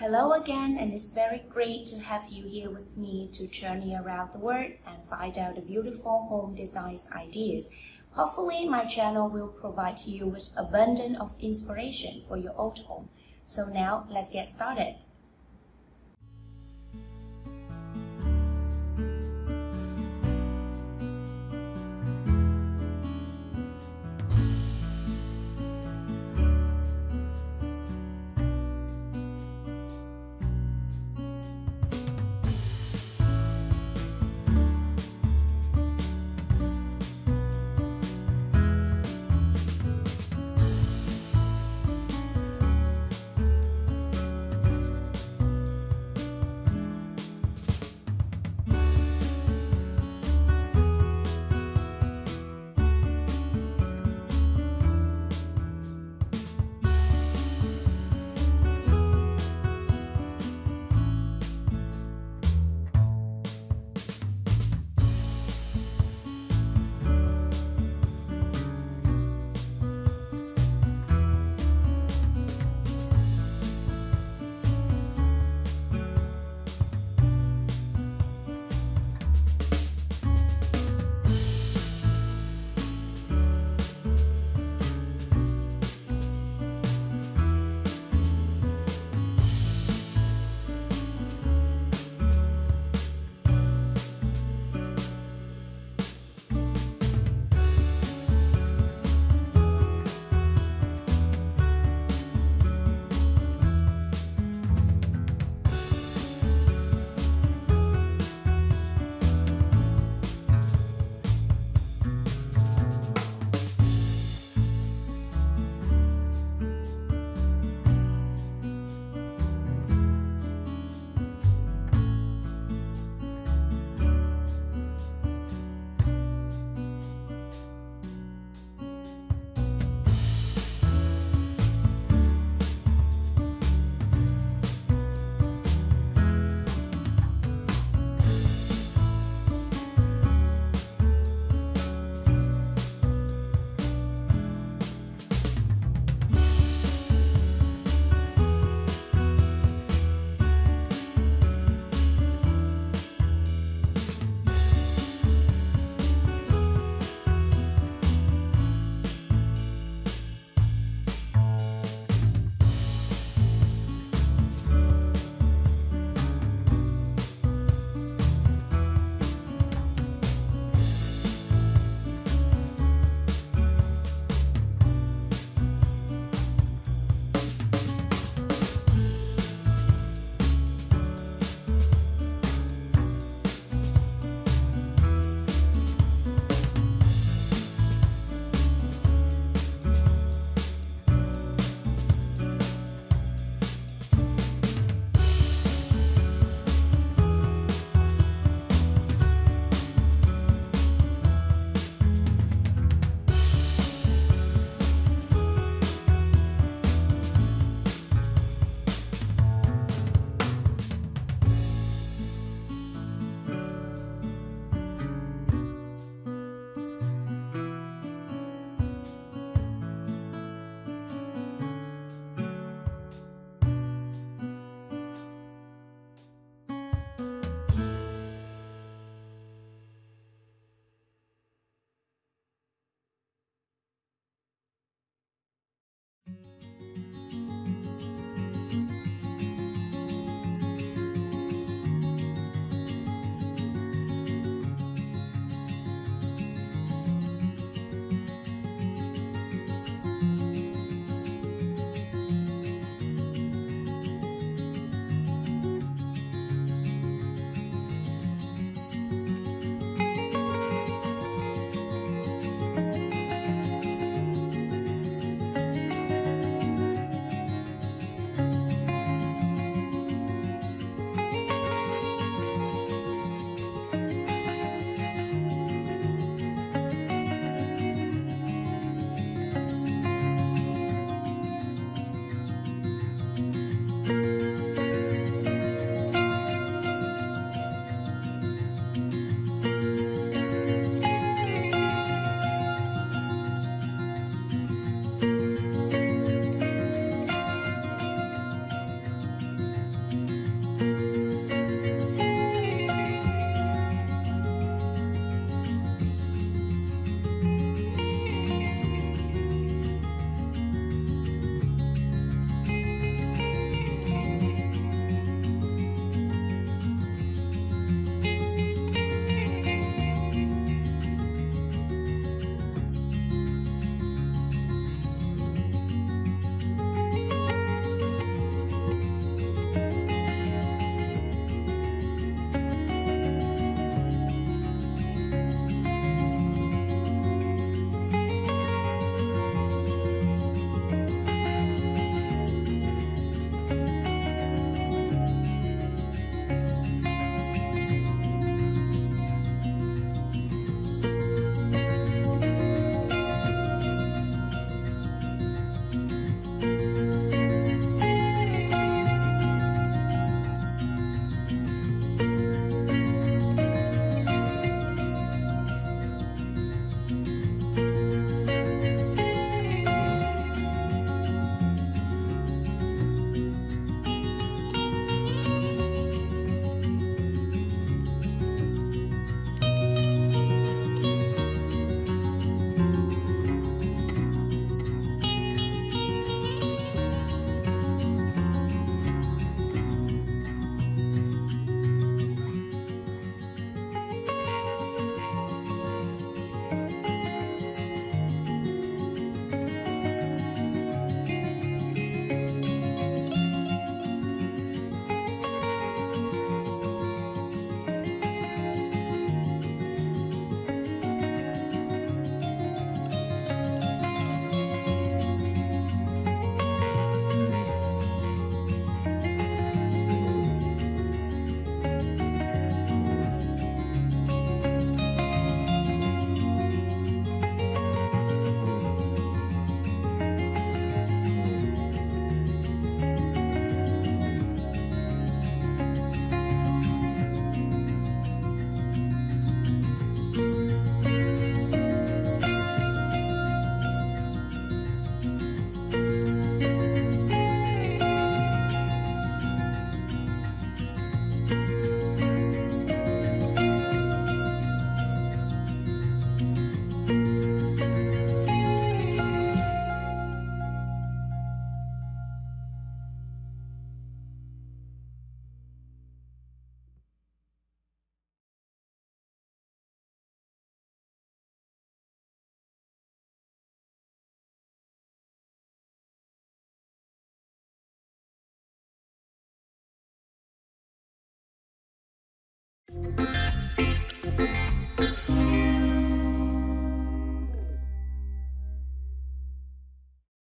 Hello again, and it's very great to have you here with me to journey around the world and find out the beautiful home designs ideas. Hopefully, my channel will provide you with abundance of inspiration for your old home. So now, let's get started.